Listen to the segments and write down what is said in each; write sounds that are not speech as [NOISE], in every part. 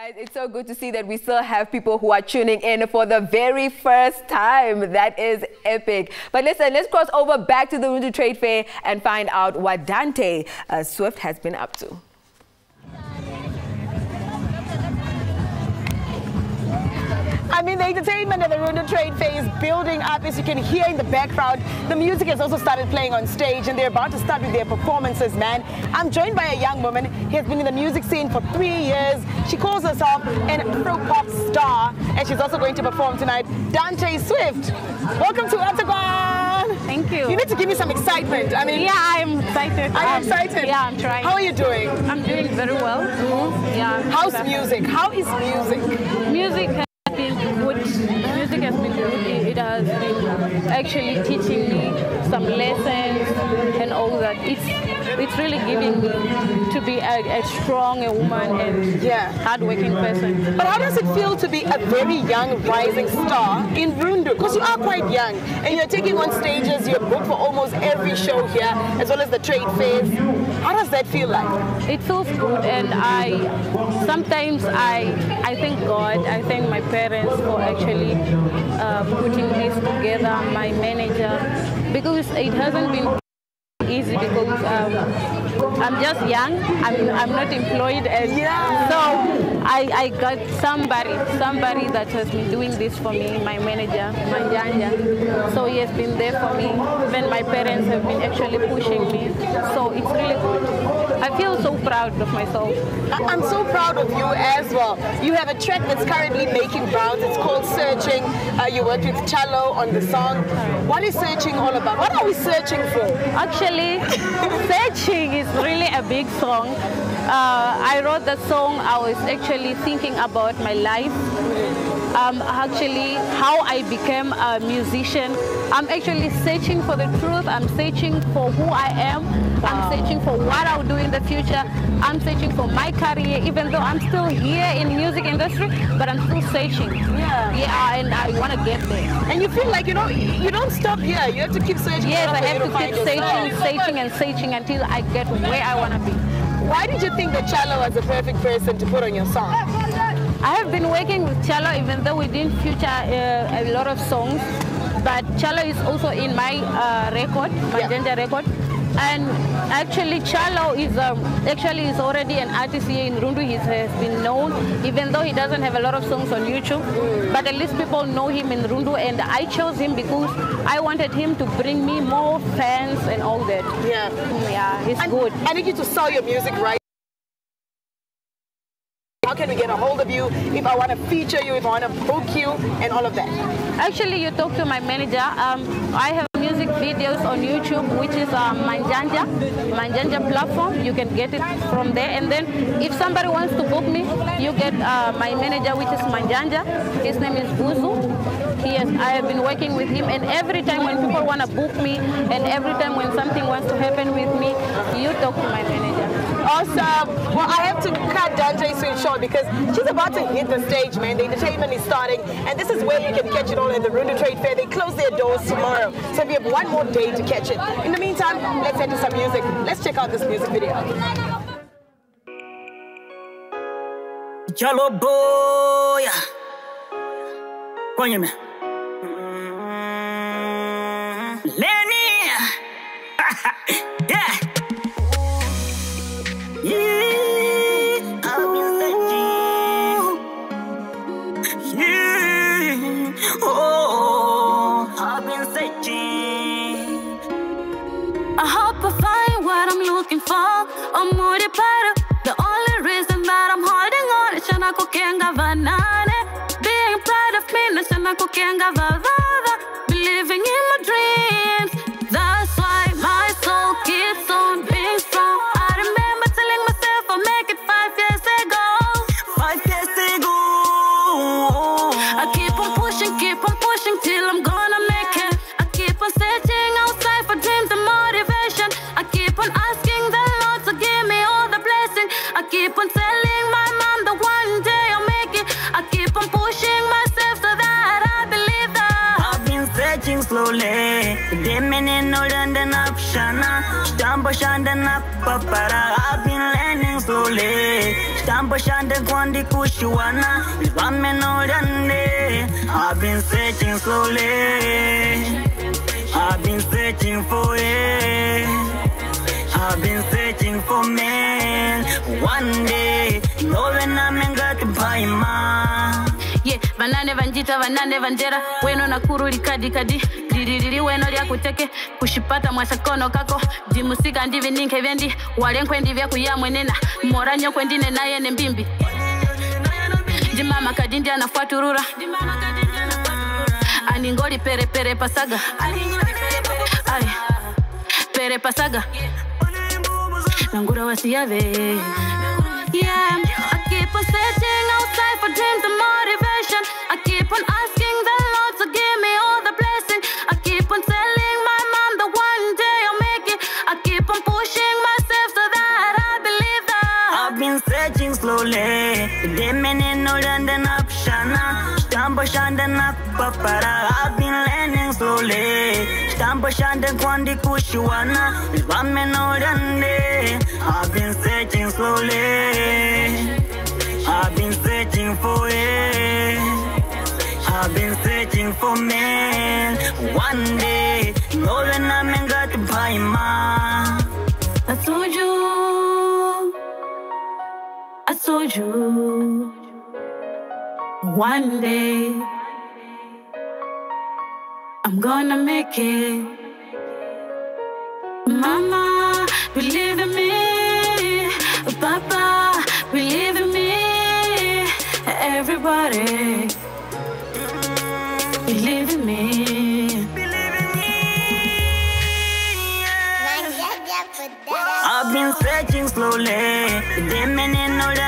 Guys, it's so good to see that we still have people who are tuning in for the very first time. That is epic. But listen, let's cross over back to the Rundu Trade Fair and find out what Dante uh, Swift has been up to. I mean, the entertainment at the Rundu Trade Fair is building up, as you can hear in the background. The music has also started playing on stage, and they're about to start with their performances, man. I'm joined by a young woman. She has been in the music scene for three years. She calls herself an Afro-pop star, and she's also going to perform tonight. Dante Swift, welcome to Octagon. Thank you. You need to give me some excitement. I mean, yeah, I'm excited. Are you Um, excited? Yeah, I'm trying. How are you doing? I'm doing very well. Yeah. How's music? How is music? Music actually teaching me some lessons and all that. It's it's really giving me to be a, a strong a woman and Yeah. hardworking person. But how does it feel to be a very young rising star in Rundu? Because you are quite young and you're taking on stages, you're booked for almost every show here, as well as the trade fairs. How does that feel like? It feels good, and I sometimes I I thank God, I thank my parents for actually uh, putting this together, my manager, because it hasn't been easy because um, I'm just young, I'm, I'm not employed, and Yeah. so I, I got somebody somebody that has been doing this for me, my manager, Manjanja. So he has been there for me. Even my parents have been actually pushing me. So it's really good. I feel so proud of myself. I'm so proud of you as well. You have a track that's currently making rounds. It's called Searching. Uh, you worked with Challo on the song. What is Searching all about? What are we searching for? Actually, [LAUGHS] Searching is really a big song. Uh, I wrote the song, I was actually thinking about my life. Um, actually, how I became a musician. I'm actually searching for the truth. I'm searching for who I am. I'm searching for what I'll do in the future. I'm searching for my career, even though I'm still here in music industry, but I'm still searching. Yeah. Yeah, and I want to get there. And you feel like you know you don't stop here. You have to keep searching. Yes, I have to keep yourself. searching, searching, and searching until I get where I want to be. Why did you think that Challo was the perfect person to put on your song? I have been working with Challo, even though we didn't feature uh, a lot of songs. But Chalo is also in my uh, record, my Yeah. gender record. And actually, Challo is um, actually is already an artist here in Rundu. He has been known, even though he doesn't have a lot of songs on YouTube. But at least people know him in Rundu, and I chose him because I wanted him to bring me more fans and all that. Yeah. Yeah, he's I, good. I need you to sell your music right. How can we get a hold of you if I want to feature you, if I want to book you, and all of that? Actually, you talk to my manager. Um, I have videos on YouTube, which is um, Manjanja, Manjanja platform. You can get it from there. And then if somebody wants to book me, you get uh, my manager, which is Manjanja. His name is Buzu. He has, I have been working with him, and every time when people want to book me, and every time when something wants to happen with me, you talk to my manager. Awesome. Well, I have to cut Dante short because she's about to hit the stage, man. The entertainment is starting, and this is where you can catch it all at the Rundu Trade Fair. They close their doors tomorrow, so we have one more day to catch it. In the meantime, let's head to some music. Let's check out this music video. Yellow boy. Óyeme. Lenny. [LAUGHS] kukenga vanane. Being proud of me, nasema kukenga vavava. Believing in my dreams. Searching slowly. Demon in no London up, Shana. Stumble, Shanda, Papara. I've been searching slowly. I've been searching for it. I've been searching for man. One day, no when I'm in buy my. ye vanane vanjita vanane vanjera weno nakuru likadikadi lililili weno lyakuteke kushipata mwasakono kako. Dimusika ndivi ninke vyendi. Walenkwendi vyakuyamwenena moranyo kwendine naye ne mbimbi. Ndimama kadi ndi anafuaturura aningoli pere pasaga. Ay, pere pasaga. Nangura wasiyave yeah. I keep on searching outside for dreams Men papara. Uh. I've been learning slowly. I've been searching slowly. I've been searching for it. I've been searching for man. One day, no when I'm in got to buy my. Uh. I told you, I told you, one day I'm gonna make it. Mama, believe in me. Papa, believe in me. Everybody, believe in me. Believe in me. I've been searching slowly. The men in no London up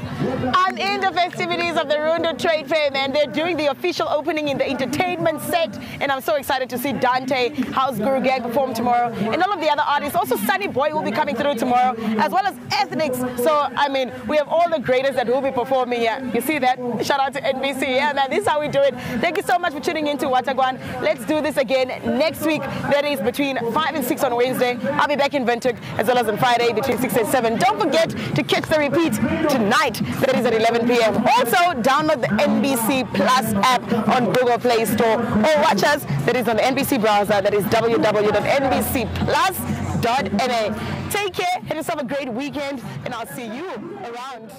I'm in the festivities of the Rundu Trade Fair, man. They're doing the official opening in the entertainment set, and I'm so excited to see Dante, House Guru Gang perform tomorrow, and all of the other artists. Also, Sunny Boy will be coming through tomorrow, as well as Ethnics. So, I mean, we have all the greatest that will be performing here. You see that? Shout out to NBC. Yeah, man, this is how we do it. Thank you so much for tuning in to Watagwan. Let's do this again next week. That is between 5 and 6 on Wednesday. I'll be back in Windhoek, as well as on Friday between 6 and 7. Don't forget to catch the repeat tonight. That is at 11 p.m. Also, download the NBC Plus app on Google Play Store or watch us. That is on the NBC browser. That is www.nbcplus.na. Take care. Have yourself a great weekend, and I'll see you around.